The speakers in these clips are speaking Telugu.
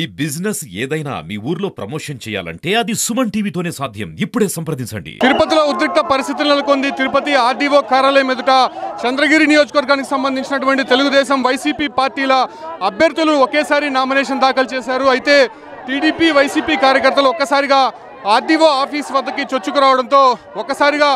ఈ బిజినెస్ ఏదైనా మీ ఊర్లో ప్రమోషన్ చేయాలంటే అది సుమన్ టీవీతోనే సాధ్యం. ఇప్పుడే సంప్రదించండి. తిరుపతిలో ఉద్రిక్త పరిస్థితులు నెలకొంది. తిరుపతి ఆర్డీఓ కార్యాలయం ఎదుట చంద్రగిరి నియోజకవర్గానికి సంబంధించినటువంటి తెలుగుదేశం వైసీపీ పార్టీల అభ్యర్థులు ఒకేసారి నామినేషన్ దాఖలు చేశారు. అయితే టీడీపీ వైసీపీ కార్యకర్తలు ఒక్కసారిగా ఆర్డీఓ ఆఫీస్ వద్దకి చొచ్చుకురావడంతో ఒకసారిగా ఒక్కసారిగా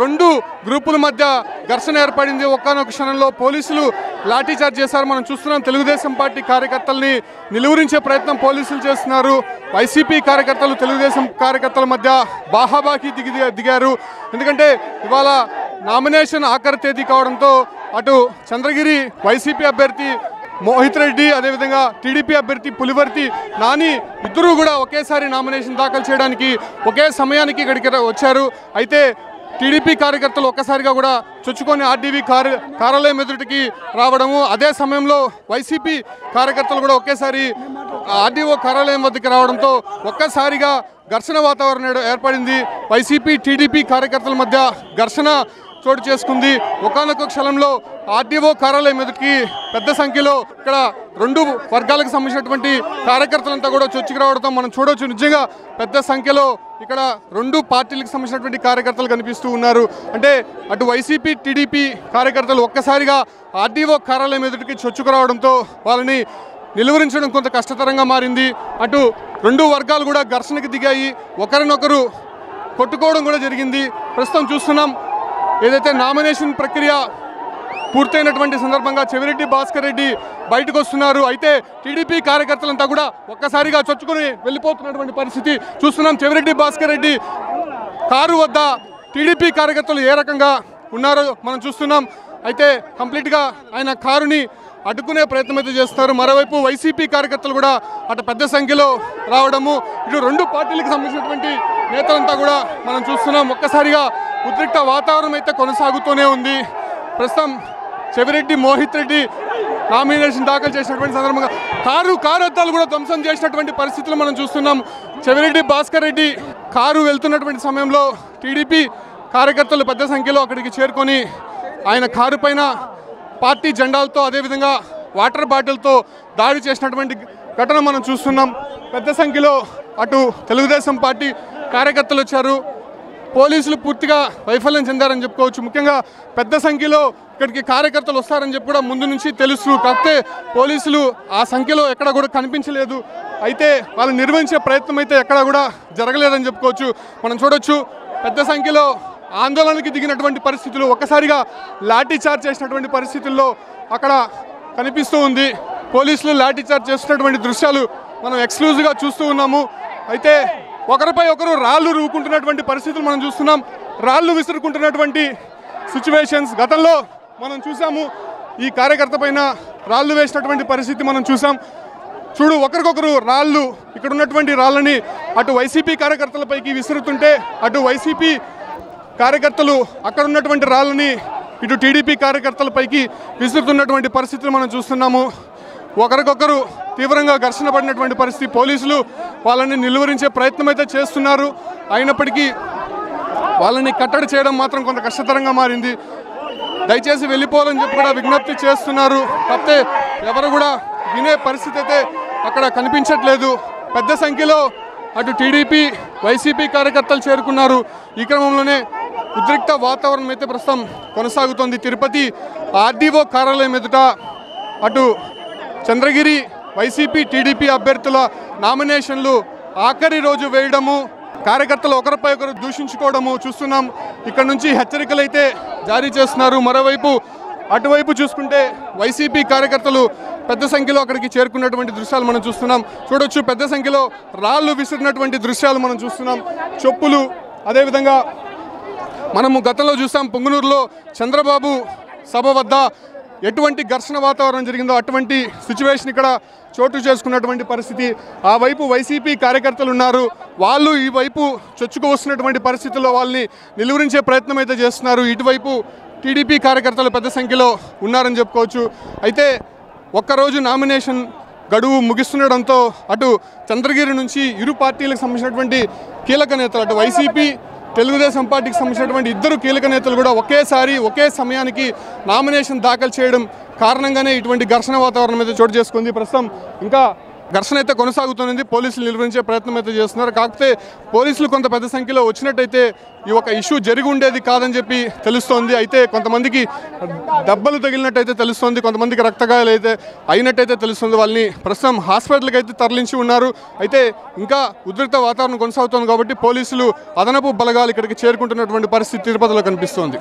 రెండు గ్రూపుల మధ్య ఘర్షణ ఏర్పడింది. ఒక్కనొక క్షణంలో పోలీసులు లాఠీచార్జ్ చేశారు. మనం చూస్తున్నాం తెలుగుదేశం పార్టీ కార్యకర్తల్ని నిలువరించే ప్రయత్నం పోలీసులు చేస్తున్నారు. వైసీపీ కార్యకర్తలు తెలుగుదేశం కార్యకర్తల మధ్య బాహాబాకి దిగి దిగారు. ఎందుకంటే ఇవాళ నామినేషన్ ఆఖరి తేదీ కావడంతో అటు చంద్రగిరి వైసీపీ అభ్యర్థి మోహిత్ రెడ్డి అదేవిధంగా టీడీపీ అభ్యర్థి పులివర్తి నాని ఇద్దరూ కూడా ఒకేసారి నామినేషన్ దాఖలు చేయడానికి ఒకే సమయానికి ఇక్కడికి వచ్చారు. అయితే టీడీపీ కార్యకర్తలు ఒక్కసారిగా కూడా చొచ్చుకొని ఆర్డీవీ కార్య కార్యాలయం ఎదుటికి రావడము. అదే సమయంలో వైసీపీ కార్యకర్తలు కూడా ఒకేసారి ఆర్డీఓ కార్యాలయం వద్దకు రావడంతో ఒక్కసారిగా ఘర్షణ వాతావరణం ఏర్పడింది. వైసీపీ టీడీపీ కార్యకర్తల మధ్య ఘర్షణ చోటు చేసుకుంది. ఒకనొక క్షణంలో ఆర్డీఓ కార్యాలయం ఎదుటికి పెద్ద సంఖ్యలో ఇక్కడ రెండు వర్గాలకు సంబంధించినటువంటి కార్యకర్తలంతా కూడా చొచ్చుకు రావడంతో మనం చూడవచ్చు నిజంగా పెద్ద సంఖ్యలో ఇక్కడ రెండు పార్టీలకు సంబంధించినటువంటి కార్యకర్తలు కనిపిస్తూ ఉన్నారు. అంటే అటు వైసీపీ టీడీపీ కార్యకర్తలు ఒక్కసారిగా ఆర్డీఓ కార్యాలయం ఎదుటికి చొచ్చుకు రావడంతో వాళ్ళని నిలువరించడం కొంత కష్టతరంగా మారింది. అటు రెండు వర్గాలు కూడా ఘర్షణకు దిగాయి. ఒకరినొకరు కొట్టుకోవడం కూడా జరిగింది. ప్రస్తుతం చూస్తున్నాం ఏదైతే నామినేషన్ ప్రక్రియ పూర్తయినటువంటి సందర్భంగా చెవిరెడ్డి భాస్కర్ రెడ్డి బయటకు వస్తున్నారు. అయితే టీడీపీ కార్యకర్తలంతా కూడా ఒక్కసారిగా చొచ్చుకుని వెళ్ళిపోతున్నటువంటి పరిస్థితి చూస్తున్నాం. చెవిరెడ్డి భాస్కర్ రెడ్డి కారు వద్ద టీడీపీ కార్యకర్తలు ఏ రకంగా ఉన్నారో మనం చూస్తున్నాం. అయితే కంప్లీట్గా ఆయన కారుని అడ్డుకునే ప్రయత్నం అయితే చేస్తున్నారు. మరోవైపు వైసీపీ కార్యకర్తలు కూడా అటు పెద్ద సంఖ్యలో రావడము ఇటు రెండు పార్టీలకు సంబంధించినటువంటి నేతలంతా కూడా మనం చూస్తున్నాం. ఒక్కసారిగా ఉద్రిక్త వాతావరణం అయితే కొనసాగుతూనే ఉంది. ప్రస్తుతం చెవిరెడ్డి మోహిత్ రెడ్డి నామినేషన్ దాఖలు చేసినటువంటి సందర్భంగా కారు కారు అద్దాలు కూడా ధ్వంసం చేసినటువంటి పరిస్థితులు మనం చూస్తున్నాం. చెవిరెడ్డి భాస్కర్ రెడ్డి కారు వెళ్తున్నటువంటి సమయంలో టీడీపీ కార్యకర్తలు పెద్ద సంఖ్యలో అక్కడికి చేరుకొని ఆయన కారు పైన పార్టీ జెండాలతో అదేవిధంగా వాటర్ బాటిల్తో దాడి చేసినటువంటి ఘటన మనం చూస్తున్నాం. పెద్ద సంఖ్యలో అటు తెలుగుదేశం పార్టీ కార్యకర్తలు వచ్చారు. పోలీసులు పూర్తిగా వైఫల్యం చెందారని చెప్పుకోవచ్చు. ముఖ్యంగా పెద్ద సంఖ్యలో ఇక్కడికి కార్యకర్తలు వస్తారని చెప్పి కూడా ముందు నుంచి తెలుసు. కాకపోతే పోలీసులు ఆ సంఖ్యలో ఎక్కడ కూడా కనిపించలేదు. అయితే వాళ్ళు నిర్వహించే ప్రయత్నం అయితే ఎక్కడ కూడా జరగలేదని చెప్పుకోవచ్చు. మనం చూడొచ్చు పెద్ద సంఖ్యలో ఆందోళనకి దిగినటువంటి పరిస్థితులు ఒక్కసారిగా లాఠీ చార్జ్ చేసినటువంటి పరిస్థితుల్లో అక్కడ కనిపిస్తూ ఉంది. పోలీసులు లాఠీ చార్జ్ చేస్తున్నటువంటి దృశ్యాలు మనం ఎక్స్క్లూజివ్గా చూస్తూ ఉన్నాము. అయితే ఒకరిపై ఒకరు రాళ్ళు రూపుకుంటున్నటువంటి పరిస్థితులు మనం చూస్తున్నాం. రాళ్ళు విసురుకుంటున్నటువంటి సిచ్యువేషన్స్ గతంలో మనం చూసాము. ఈ కార్యకర్త పైన రాళ్ళు వేసినటువంటి పరిస్థితి మనం చూసాం. చూడు ఒకరికొకరు రాళ్ళు ఇక్కడ ఉన్నటువంటి రాళ్ళని అటు వైసీపీ కార్యకర్తలపైకి విసురుతుంటే అటు వైసీపీ కార్యకర్తలు అక్కడ ఉన్నటువంటి రాళ్ళని ఇటు టీడీపీ కార్యకర్తలపైకి విసురుతున్నటువంటి పరిస్థితులు మనం చూస్తున్నాము. ఒకరికొకరు తీవ్రంగా ఘర్షణ పడినటువంటి పరిస్థితి పోలీసులు వాళ్ళని నిలువరించే ప్రయత్నం అయితే చేస్తున్నారు. అయినప్పటికీ వాళ్ళని కట్టడి చేయడం మాత్రం కొంత కష్టతరంగా మారింది. దయచేసి వెళ్ళిపోవాలని చెప్పి కూడా విజ్ఞప్తి చేస్తున్నారు. తప్పితే ఎవరు కూడా వినే పరిస్థితి అయితే అక్కడ కనిపించట్లేదు. పెద్ద సంఖ్యలో అటు టీడీపీ వైసీపీ కార్యకర్తలు చేరుకున్నారు. ఈ క్రమంలోనే ఉద్రిక్త వాతావరణం అయితే ప్రస్తుతం కొనసాగుతోంది. తిరుపతి ఆర్డీఓ కార్యాలయం ఎదుట అటు చంద్రగిరి వైసీపీ టీడీపీ అభ్యర్థుల నామినేషన్లు ఆఖరి రోజు వేయడము కార్యకర్తలు ఒకరిపై ఒకరు దూషించుకోవడము చూస్తున్నాం. ఇక్కడ నుంచి హెచ్చరికలు అయితే జారీ చేస్తున్నారు. మరోవైపు అటువైపు చూసుకుంటే వైసీపీ కార్యకర్తలు పెద్ద సంఖ్యలో అక్కడికి చేరుకున్నటువంటి దృశ్యాలు మనం చూస్తున్నాం. చూడొచ్చు పెద్ద సంఖ్యలో రాళ్ళు విసిరినటువంటి దృశ్యాలు మనం చూస్తున్నాం. చెప్పులు అదేవిధంగా మనము గతంలో చూసాం పొంగునూరులో చంద్రబాబు సభ వద్ద ఎటువంటి ఘర్షణ వాతావరణం జరిగిందో అటువంటి సిచ్యువేషన్ ఇక్కడ చోటు చేసుకున్నటువంటి పరిస్థితి. ఆ వైపు వైసీపీ కార్యకర్తలు ఉన్నారు. వాళ్ళు ఈ వైపు చొచ్చుకు వస్తున్నటువంటి పరిస్థితుల్లో వాళ్ళని నిలువరించే ప్రయత్నం అయితే చేస్తున్నారు. ఇటువైపు టీడీపీ కార్యకర్తలు పెద్ద సంఖ్యలో ఉన్నారని చెప్పుకోవచ్చు. అయితే ఒక్కరోజు నామినేషన్ గడువు ముగిస్తుండడంతో అటు చంద్రగిరి నుంచి ఇరు పార్టీలకు సంబంధించినటువంటి కీలక నేతలు అటు వైసీపీ తెలుగుదేశం పార్టీకి సంబంధించినటువంటి ఇద్దరు కీలక నేతలు కూడా ఒకేసారి ఒకే సమయానికి నామినేషన్ దాఖలు చేయడం కారణంగానే ఇటువంటి ఘర్షణ వాతావరణం అయితే చోటు చేసుకుంది. ప్రస్తుతం ఇంకా ఘర్షణ అయితే కొనసాగుతుంది పోలీసులు నిర్వహించే ప్రయత్నం అయితే చేస్తున్నారు. కాకపోతే పోలీసులు కొంత పెద్ద సంఖ్యలో వచ్చినట్టయితే ఈ ఒక ఇష్యూ జరిగి ఉండేది కాదని చెప్పి తెలుస్తోంది. అయితే కొంతమందికి దెబ్బలు తగిలినట్టయితే తెలుస్తోంది. కొంతమందికి రక్తగాయాలు అయితే అయినట్టయితే తెలుస్తుంది. వాళ్ళని ప్రస్తుతం హాస్పిటల్కి అయితే తరలించి ఉన్నారు. అయితే ఇంకా ఉద్రిక్త వాతావరణం కొనసాగుతోంది కాబట్టి పోలీసులు అదనపు బలగాలు ఇక్కడికి చేరుకుంటున్నటువంటి పరిస్థితి తిరుపతిలో కనిపిస్తోంది.